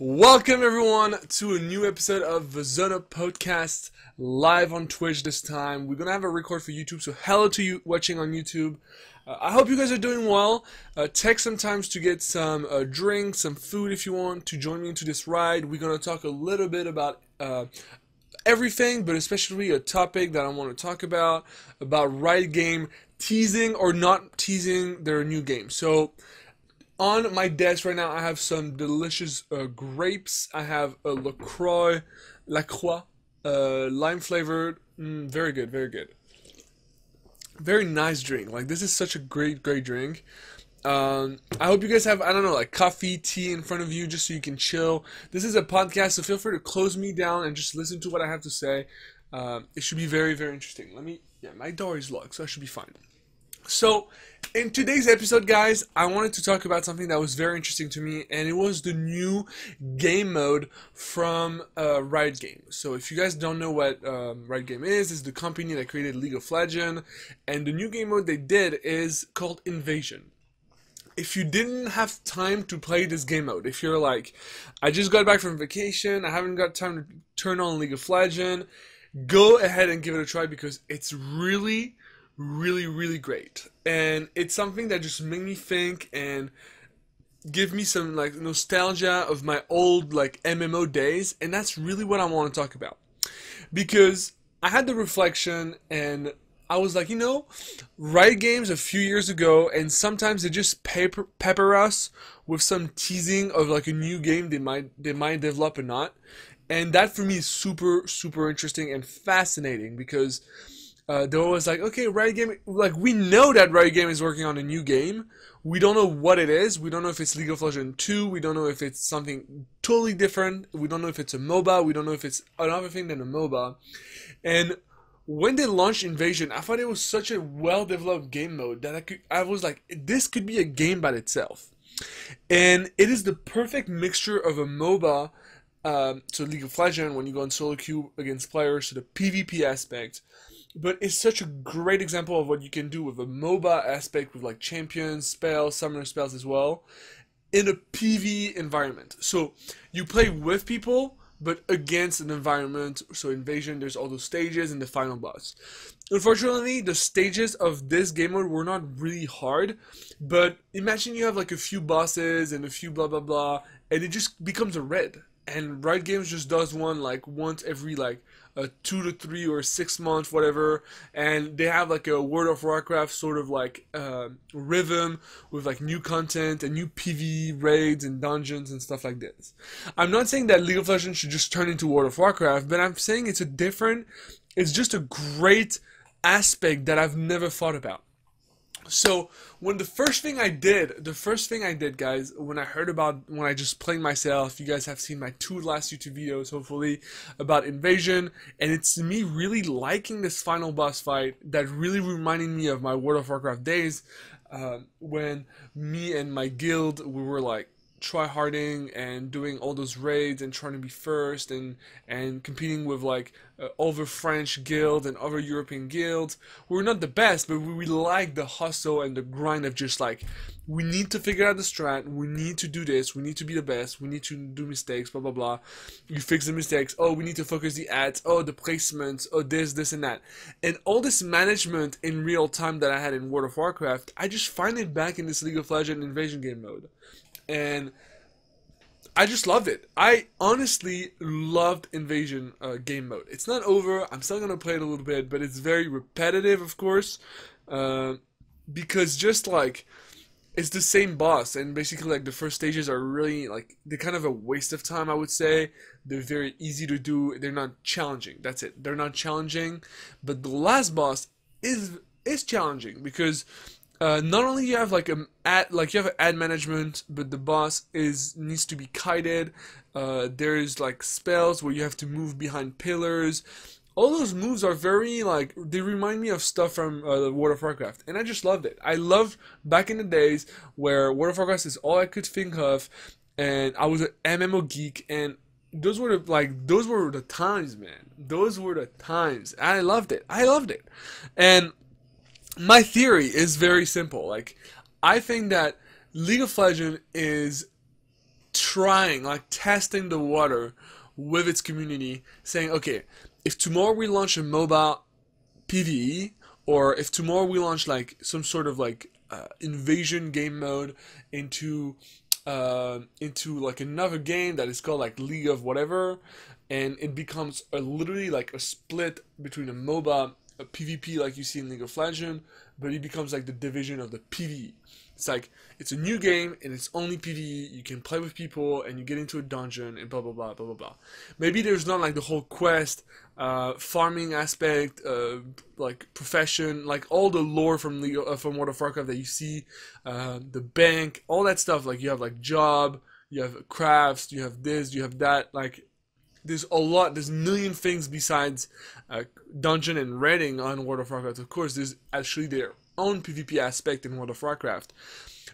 Welcome everyone to a new episode of the Zono Podcast live on Twitch this time. We're gonna have a record for YouTube, so hello to you watching on YouTube. Uh, I hope you guys are doing well. Uh, take some time to get some uh, drinks, some food if you want to join me into this ride. We're gonna talk a little bit about uh, everything, but especially a topic that I want to talk about about Riot Game teasing or not teasing their new game. So on my desk right now, I have some delicious uh, grapes. I have a LaCroix, LaCroix, uh, lime flavored. Mm, very good, very good. Very nice drink. Like, this is such a great, great drink. Um, I hope you guys have, I don't know, like coffee, tea in front of you just so you can chill. This is a podcast, so feel free to close me down and just listen to what I have to say. Um, it should be very, very interesting. Let me, yeah, my door is locked, so I should be fine. So, in today's episode, guys, I wanted to talk about something that was very interesting to me, and it was the new game mode from uh, Riot Game. So, if you guys don't know what um, Riot Game is, it's the company that created League of Legends, and the new game mode they did is called Invasion. If you didn't have time to play this game mode, if you're like, I just got back from vacation, I haven't got time to turn on League of Legends, go ahead and give it a try because it's really really, really great. And it's something that just made me think and give me some like nostalgia of my old like MMO days, and that's really what I want to talk about. Because I had the reflection and I was like, you know, Riot Games a few years ago, and sometimes they just pepper, pepper us with some teasing of like a new game they might they might develop or not, and that for me is super super interesting and fascinating because uh, they was like, okay, Riot Game, like we know that Riot Game is working on a new game. We don't know what it is. We don't know if it's League of Legends 2. We don't know if it's something totally different. We don't know if it's a MOBA. We don't know if it's another thing than a MOBA. And when they launched Invasion, I thought it was such a well-developed game mode that I could, I was like, this could be a game by itself. And it is the perfect mixture of a MOBA, um, so League of Legends, when you go on solo queue against players, to the PvP aspect, but it's such a great example of what you can do with a MOBA aspect with like champions, spells, summoner spells as well, in a PV environment. So you play with people, but against an environment. So invasion, there's all those stages and the final boss. Unfortunately, the stages of this game mode were not really hard, but imagine you have like a few bosses and a few blah blah blah, and it just becomes a red. And Riot Games just does one like once every like a two to three or six months, whatever, and they have like a World of Warcraft sort of like uh, rhythm with like new content and new PV raids and dungeons and stuff like this. I'm not saying that League of Legends should just turn into World of Warcraft, but I'm saying it's a different, it's just a great aspect that I've never thought about. So when the first thing I did, the first thing I did, guys, when I heard about when I just played myself, you guys have seen my two last YouTube videos, hopefully, about Invasion, and it's me really liking this final boss fight that really reminded me of my World of Warcraft days, uh, when me and my guild we were like try harding and doing all those raids and trying to be first and and competing with like uh, other French guild and other European guilds. We're not the best, but we, we like the hustle and the grind of just like we need to figure out the strat. We need to do this. We need to be the best. We need to do mistakes. Blah blah blah. You fix the mistakes. Oh, we need to focus the ads. Oh, the placements. Oh, this, this, and that. And all this management in real time that I had in World of Warcraft, I just find it back in this League of Legends invasion game mode and I just loved it. I honestly loved Invasion uh, game mode. It's not over. I'm still gonna play it a little bit, but it's very repetitive, of course, uh, because just like it's the same boss, and basically like the first stages are really like they're kind of a waste of time. I would say they're very easy to do. They're not challenging. That's it. They're not challenging, but the last boss is is challenging because uh, not only you have like a ad like you have ad management but the boss is needs to be kited uh, there's like spells where you have to move behind pillars all those moves are very like they remind me of stuff from uh, World of Warcraft, and I just loved it. I loved back in the days where World of Warcraft is all I could think of, and I was an MMO geek, and those were the, like those were the times, man. Those were the times. I loved it. I loved it, and my theory is very simple. Like, I think that League of Legends is trying, like testing the water with its community, saying, okay, if tomorrow we launch a mobile PVE, or if tomorrow we launch like some sort of like uh, invasion game mode into uh, into like another game that is called like League of whatever, and it becomes a, literally like a split between a MOBA, a PvP like you see in League of Legends, but it becomes like the division of the PvE. It's like it's a new game and it's only PvE. You can play with people and you get into a dungeon and blah blah blah blah blah blah. Maybe there's not like the whole quest, uh, farming aspect, uh, like profession, like all the lore from the uh, from World of Warcraft that you see, uh, the bank, all that stuff. Like you have like job, you have crafts, you have this, you have that. Like there's a lot, there's a million things besides uh, dungeon and raiding on World of Warcraft. Of course, there's actually their own PvP aspect in World of Warcraft.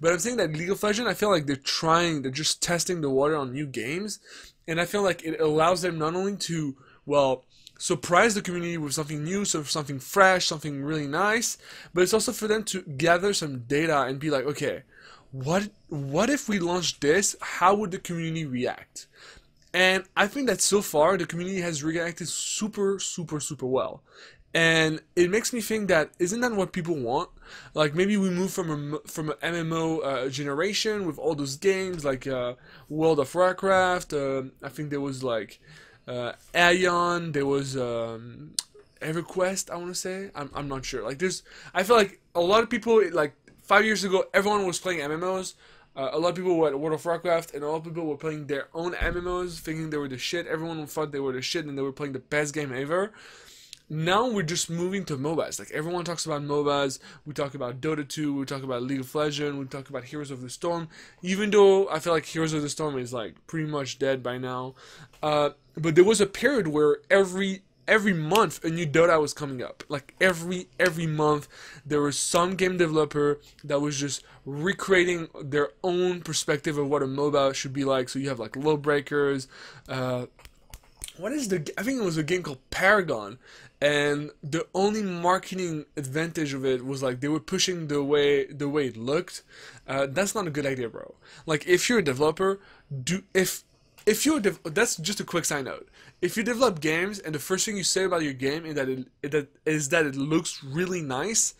But I'm saying that League of Legends, I feel like they're trying, they're just testing the water on new games, and I feel like it allows them not only to, well, surprise the community with something new, so something fresh, something really nice, but it's also for them to gather some data and be like, okay, what what if we launched this? How would the community react? And I think that so far the community has reacted super, super, super well and it makes me think that isn't that what people want? Like maybe we move from a from an MMO uh, generation with all those games like uh, World of Warcraft. Uh, I think there was like uh, Aion. There was um, EverQuest. I want to say. I'm I'm not sure. Like there's. I feel like a lot of people like five years ago everyone was playing MMOs. Uh, a lot of people were at World of Warcraft, and a lot of people were playing their own MMOs, thinking they were the shit. Everyone thought they were the shit, and they were playing the best game ever now we're just moving to MOBAs. Like everyone talks about MOBAs. We talk about Dota 2. We talk about League of Legends. We talk about Heroes of the Storm. Even though I feel like Heroes of the Storm is like pretty much dead by now, uh, but there was a period where every every month a new Dota was coming up. Like every every month there was some game developer that was just recreating their own perspective of what a MOBA should be like. So you have like LawBreakers. Uh, what is the? I think it was a game called Paragon and the only marketing advantage of it was like they were pushing the way the way it looked uh, that's not a good idea bro like if you're a developer do if if you're dev- that's just a quick side note if you develop games and the first thing you say about your game is that it, it is that it looks really nice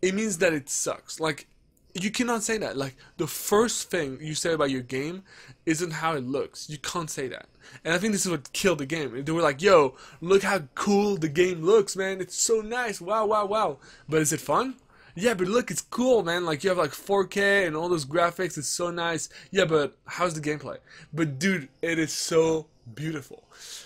it means that it sucks like you cannot say that. Like the first thing you say about your game isn't how it looks. You can't say that. And I think this is what killed the game. They were like, "Yo, look how cool the game looks, man! It's so nice! Wow, wow, wow!" But is it fun? Yeah, but look, it's cool, man. Like you have like 4K and all those graphics. It's so nice. Yeah, but how's the gameplay? But dude, it is so beautiful.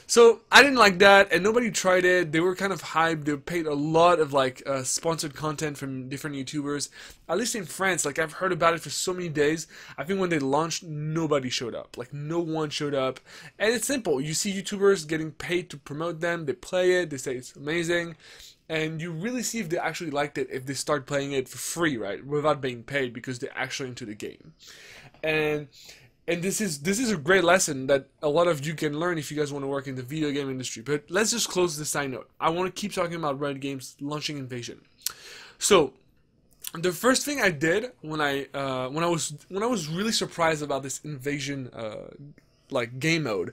So I didn't like that, and nobody tried it. They were kind of hyped. They paid a lot of like uh, sponsored content from different YouTubers. At least in France, like I've heard about it for so many days. I think when they launched, nobody showed up. Like no one showed up, and it's simple. You see YouTubers getting paid to promote them. They play it. They say it's amazing. And you really see if they actually liked it if they start playing it for free, right? Without being paid because they're actually into the game. And and this is this is a great lesson that a lot of you can learn if you guys want to work in the video game industry. But let's just close this side note. I want to keep talking about Riot Games launching Invasion. So the first thing I did when I uh, when I was when I was really surprised about this Invasion uh, like game mode,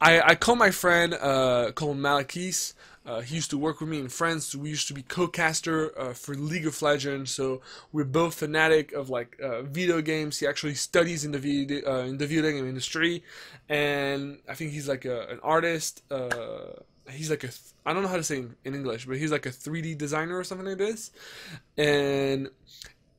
I, I called my friend uh, called Malakis. Uh, he used to work with me in France. We used to be co-caster uh, for League of Legends, so we're both fanatic of like uh, video games. He actually studies in the video uh, in the video game industry, and I think he's like a, an artist. Uh, he's like I don't know how to say in, in English, but he's like a 3D designer or something like this, and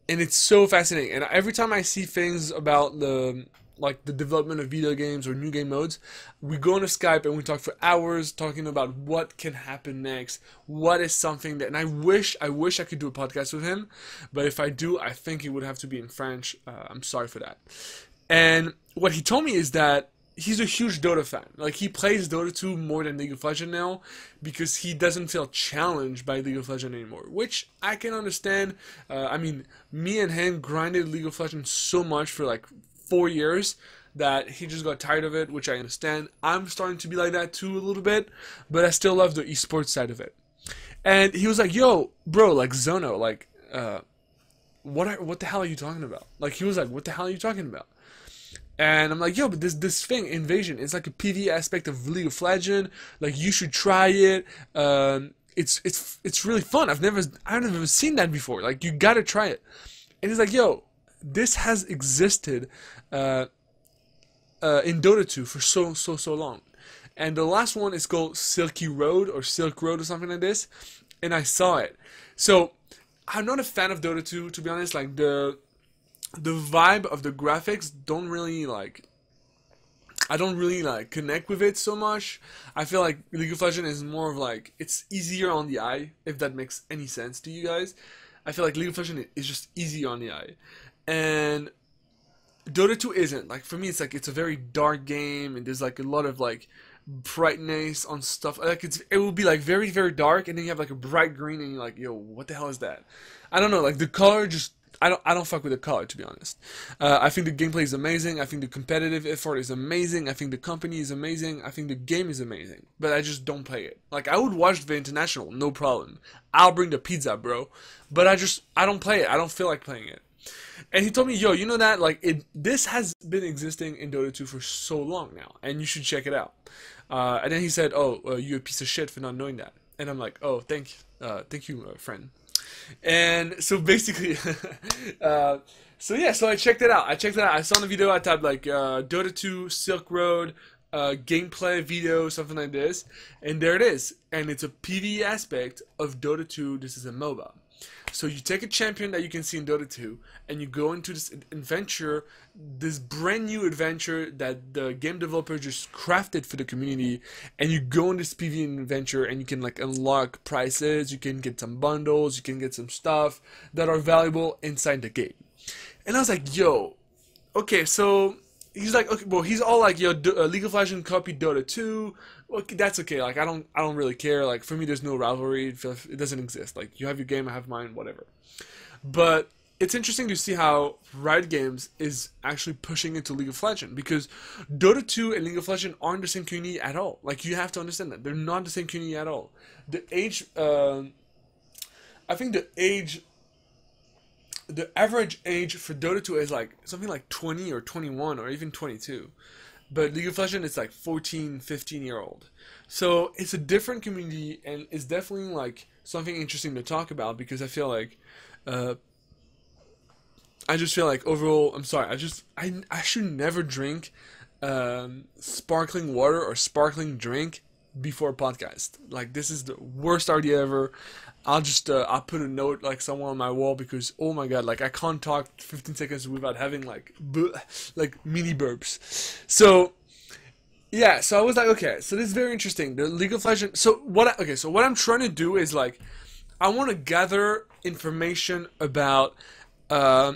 and it's so fascinating. And every time I see things about the like the development of video games or new game modes, we go on a Skype and we talk for hours talking about what can happen next, what is something that, and I wish, I wish I could do a podcast with him, but if I do, I think it would have to be in French. Uh, I'm sorry for that. And what he told me is that he's a huge Dota fan. Like he plays Dota 2 more than League of Legends now because he doesn't feel challenged by League of Legends anymore, which I can understand. Uh, I mean, me and him grinded League of Legends so much for like four years that he just got tired of it, which I understand. I'm starting to be like that too a little bit, but I still love the esports side of it. And he was like, "Yo, bro, like Zono, like, uh, what are, what the hell are you talking about?" Like he was like, "What the hell are you talking about?" And I'm like, yo, but this this thing, Invasion, it's like a PvE aspect of League of Legends. Like you should try it. Um, it's it's it's really fun. I've never I've never seen that before. Like you gotta try it. And he's like, yo, this has existed uh, uh, in Dota 2 for so so so long. And the last one is called Silky Road or Silk Road or something like this. And I saw it. So I'm not a fan of Dota 2 to be honest. Like the the vibe of the graphics don't really like I don't really like connect with it so much. I feel like League of Legends is more of like it's easier on the eye, if that makes any sense to you guys. I feel like League of Legends is just easy on the eye, and Dota 2 isn't. Like for me, it's like it's a very dark game, and there's like a lot of like brightness on stuff. Like it's it will be like very very dark, and then you have like a bright green, and you're like, yo, what the hell is that? I don't know. Like the color just I don't I don't fuck with the color to be honest. Uh, I think the gameplay is amazing. I think the competitive effort is amazing. I think the company is amazing. I think the game is amazing. But I just don't play it. Like I would watch the international, no problem. I'll bring the pizza, bro. But I just I don't play it. I don't feel like playing it. And he told me, "Yo, you know that like it this has been existing in Dota 2 for so long now, and you should check it out." Uh, and then he said, "Oh, uh, you're a piece of shit for not knowing that." And I'm like, "Oh, thank, uh, thank you, uh, friend." And so basically, uh, so yeah, so I checked it out. I checked it out. I saw in the video. I typed like uh, Dota 2 Silk Road uh, gameplay video, something like this, and there it is. And it's a PvE aspect of Dota 2. This is a MOBA. So you take a champion that you can see in Dota 2, and you go into this adventure, this brand new adventure that the game developer just crafted for the community, and you go in this PvE adventure, and you can like unlock prices, you can get some bundles, you can get some stuff that are valuable inside the game. And I was like, yo, okay, so he's like, okay, well, he's all like, yo, uh, League of Legends copied Dota 2 well, that's okay. Like I don't I don't really care. Like for me, there's no rivalry. It doesn't exist. Like you have your game, I have mine, whatever. But it's interesting to see how Riot Games is actually pushing into League of Legends because Dota 2 and League of Legends aren't the same community at all. Like you have to understand that they're not the same community at all. The age, uh, I think the age, the average age for Dota 2 is like something like 20 or 21 or even 22. But League of Legends, it's like 14, 15 year old. So it's a different community, and it's definitely like something interesting to talk about because I feel like, uh, I just feel like overall, I'm sorry, I just I I should never drink um, sparkling water or sparkling drink before podcast. Like this is the worst idea ever. I'll just uh, I'll put a note like somewhere on my wall because oh my god, like I can't talk 15 seconds without having like like mini burps. So yeah, so I was like, okay, so this is very interesting. The League of Legends. So what? I, okay, so what I'm trying to do is like, I want to gather information about uh,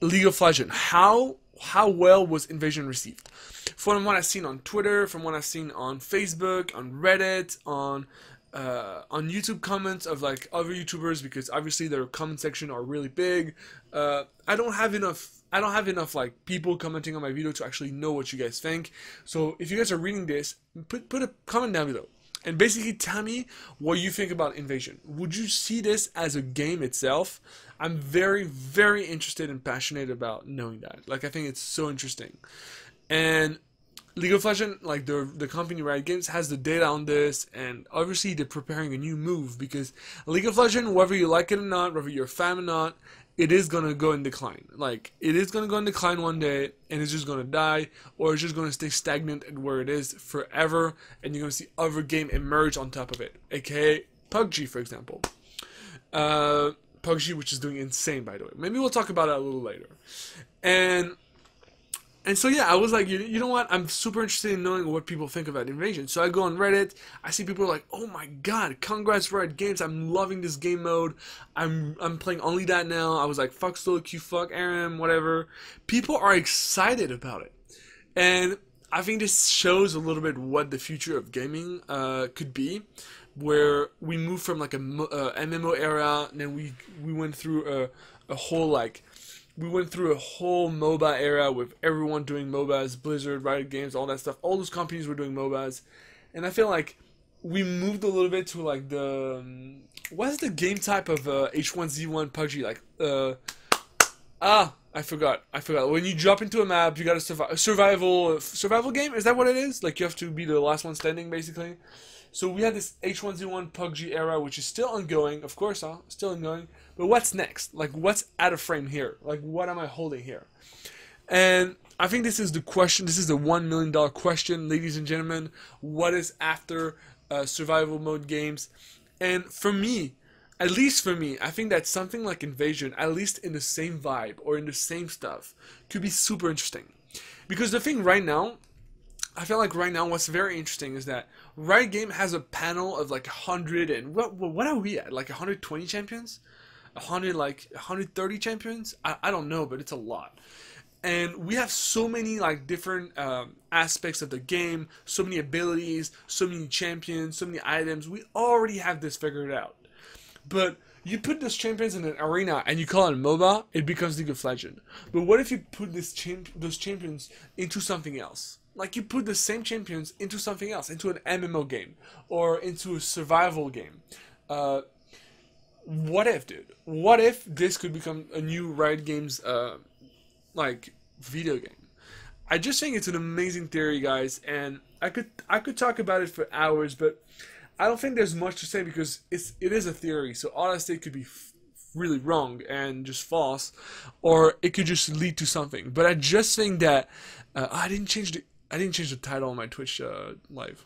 League of Legends. How how well was Invasion received? From what I've seen on Twitter, from what I've seen on Facebook, on Reddit, on uh, on YouTube comments of like other YouTubers because obviously their comment section are really big. Uh, I don't have enough. I don't have enough like people commenting on my video to actually know what you guys think. So if you guys are reading this, put put a comment down below and basically tell me what you think about Invasion. Would you see this as a game itself? I'm very very interested and passionate about knowing that. Like I think it's so interesting, and League of Legends, like the the company Riot Games, has the data on this, and obviously they're preparing a new move because League of Legends, whether you like it or not, whether you're a fan or not, it is gonna go in decline. Like it is gonna go in decline one day, and it's just gonna die, or it's just gonna stay stagnant at where it is forever, and you're gonna see other game emerge on top of it, aka PUBG, for example. Uh, PUBG, which is doing insane, by the way. Maybe we'll talk about it a little later. And and so yeah, I was like, you, you know what? I'm super interested in knowing what people think about Invasion. So I go on Reddit. I see people like, oh my god, congrats Riot Games! I'm loving this game mode. I'm I'm playing only that now. I was like, fuck solo queue, fuck ARAM, whatever. People are excited about it, and I think this shows a little bit what the future of gaming uh, could be, where we move from like a uh, MMO era, and then we we went through a a whole like we went through a whole MOBA era with everyone doing MOBAs, Blizzard, Riot Games, all that stuff. All those companies were doing MOBAs, and I feel like we moved a little bit to like the um, what's the game type of uh, H1Z1 PUBG like? Uh, ah, I forgot. I forgot. When you drop into a map, you got. A survival survival game. Is that what it is? Like you have to be the last one standing, basically. So we had this H1Z1 PUBG era, which is still ongoing, of course, huh? Still ongoing. But what's next? Like, what's out of frame here? Like, what am I holding here? And I think this is the question. This is the one million dollar question, ladies and gentlemen. What is after uh, survival mode games? And for me, at least for me, I think that something like Invasion, at least in the same vibe or in the same stuff, could be super interesting. Because the thing right now, I feel like right now what's very interesting is that Riot Game has a panel of like 100 and what what are we at? Like 120 champions? 100 like 130 champions? I, I don't know, but it's a lot. And we have so many like different um, aspects of the game, so many abilities, so many champions, so many items. We already have this figured out. But you put those champions in an arena and you call it MOBA, it becomes League of Legends. But what if you put this champ- those champions into something else? Like you put the same champions into something else, into an MMO game or into a survival game. Uh, what if, dude? What if this could become a new Riot Games uh, like video game? I just think it's an amazing theory, guys, and I could I could talk about it for hours, but I don't think there's much to say because it's it is a theory. So all I say could be really wrong and just false, or it could just lead to something. But I just think that uh, I didn't change the I didn't change the title on my Twitch uh, live.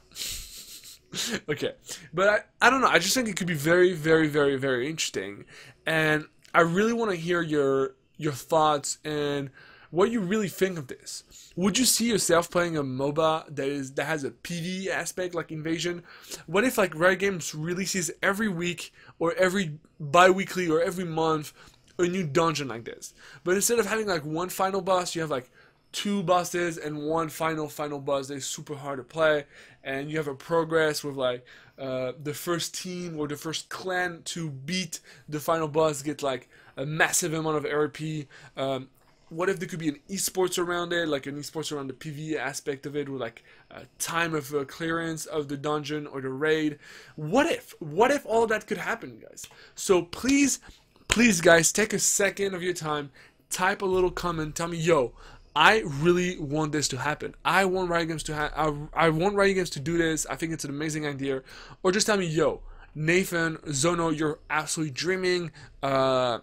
okay, but I I don't know. I just think it could be very very very very interesting, and I really want to hear your your thoughts and what you really think of this. Would you see yourself playing a MOBA that is that has a PV aspect like Invasion? What if like Riot Games releases every week or every bi-weekly or every month a new dungeon like this? But instead of having like one final boss, you have like two bosses and one final final boss that's super hard to play and you have a progress with like uh, the first team or the first clan to beat the final boss get like a massive amount of RP um, what if there could be an esports around it, like an esports around the PvE aspect of it, with like a time of uh, clearance of the dungeon or the raid? What if? What if all that could happen, guys? So please, please, guys, take a second of your time, type a little comment, tell me, yo, I really want this to happen. I want Riot Games to have. I, I want Riot Games to do this. I think it's an amazing idea. Or just tell me, yo, Nathan, Zono, you're absolutely dreaming. Uh,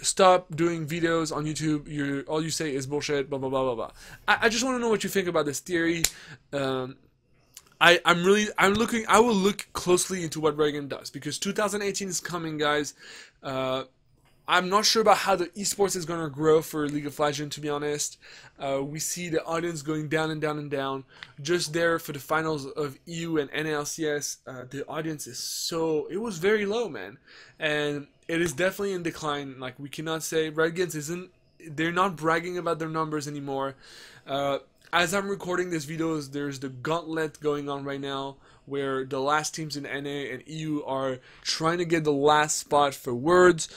stop doing videos on YouTube. You all you say is bullshit. Blah blah blah blah blah. I, I just want to know what you think about this theory. Um, I I'm really I'm looking. I will look closely into what Reagan does because 2018 is coming, guys. Uh, I'm not sure about how the esports is going to grow for League of Legends, to be honest. Uh, we see the audience going down and down and down. Just there for the finals of EU and NLCS, uh, the audience is so. It was very low, man. And it is definitely in decline. Like, we cannot say Riot Games isn't. They're not bragging about their numbers anymore. Uh, as I'm recording this video, there's the gauntlet going on right now where the last teams in NA and EU are trying to get the last spot for Worlds.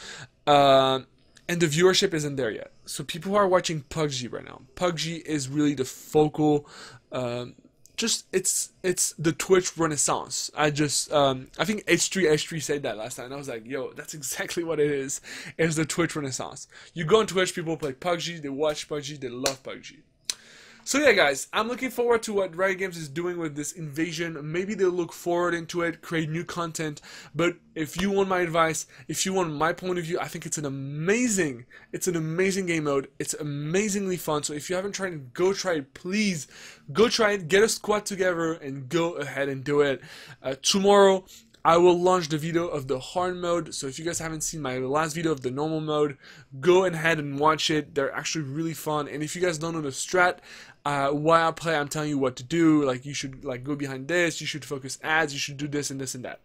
Uh, and the viewership isn't there yet. So people who are watching PUBG right now, PUBG is really the focal. Um, just it's it's the Twitch renaissance. I just um, I think H3 H3 said that last time. I was like, yo, that's exactly what it is. It's the Twitch renaissance. You go on Twitch, people play PUBG, they watch PUBG, they love PUBG. So yeah, guys, I'm looking forward to what Riot Games is doing with this invasion. Maybe they'll look forward into it, create new content. But if you want my advice, if you want my point of view, I think it's an amazing, it's an amazing game mode. It's amazingly fun. So if you haven't tried it, go try it. Please go try it. Get a squad together and go ahead and do it. Uh, tomorrow, I will launch the video of the hard mode. So if you guys haven't seen my last video of the normal mode, go ahead and watch it. They're actually really fun. And if you guys don't know the strat, uh, while I play, I'm telling you what to do. Like you should like go behind this. You should focus ads. You should do this and this and that.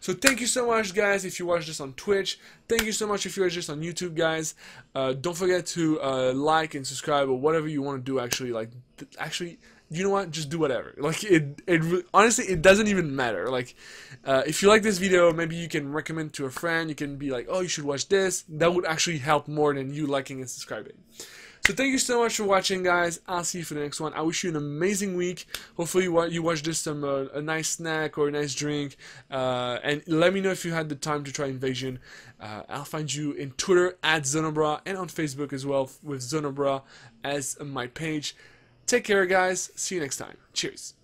So thank you so much, guys. If you watch this on Twitch, thank you so much if you watch this on YouTube, guys. Uh, don't forget to uh, like and subscribe or whatever you want to do. Actually, like actually you know what? Just do whatever. Like it, it honestly, it doesn't even matter. Like, uh, if you like this video, maybe you can recommend to a friend. You can be like, oh, you should watch this. That would actually help more than you liking and subscribing. So thank you so much for watching, guys. I'll see you for the next one. I wish you an amazing week. Hopefully you, you watch this some uh, a nice snack or a nice drink, uh, and let me know if you had the time to try Invasion. Uh, I'll find you in Twitter at ZonoBRAH and on Facebook as well with ZonoBRAH as my page. Take care, guys. See you next time. Cheers.